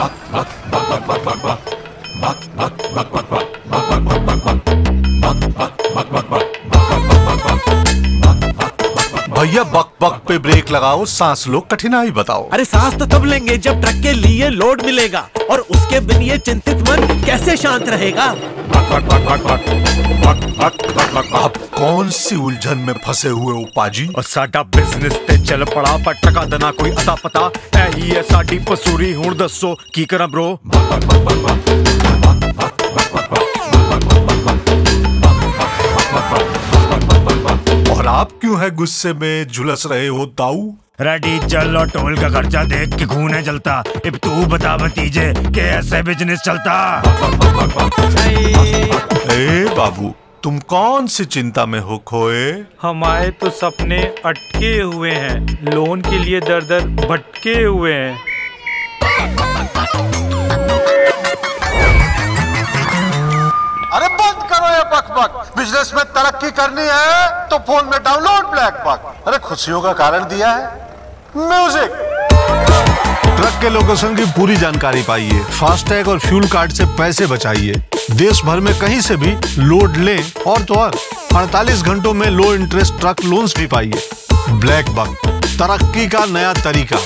buck buck buck buck buck भैया बक बक पे break लगाओ सांस लो कठिनाई बताओ अरे सांस तो तब लेंगे जब ट्रक के लिए लोड मिलेगा और उसके बिन ये चिंतित मन कैसे शांत रहेगा आप कौन सी उलझन में फंसे हुए हो पाजी और साडा बिज़नेस ते चल पड़ा पर टका दना कोई अता पता ऐ ही है साडी पसूरी हुन दसो की करा ब्रो आप क्यों है गुस्से में झुलस रहे हो ताऊ रेडी चल और टोल का खर्चा देख के खून है जलता। अब तू बता भतीजे के ऐसे बिज़नेस चलता। ए बाबू तुम कौन सी चिंता में हो खोए? हमारे तो सपने अटके हुए हैं। लोन के लिए दर दर भटके हुए हैं। अरे बंद करो ये बक बक बिज़नेस में तरक्की करनी है। तो फ़ोन में डाउनलोड ब्लैक बक। अरे खुशियों का कारण दिया है। म्यूज़िक। ट्रक के लोकेशन की पूरी जानकारी पाइए। फास्टैग और फ्यूल कार्ड से पैसे बचाइए। देश भर में कहीं से भी लोड ले और तो और। 48 घंटों में लो इंटरेस्ट ट्रक लोन्स भी पाइए। ब्लैक बक, तरक्की का नया तरीका।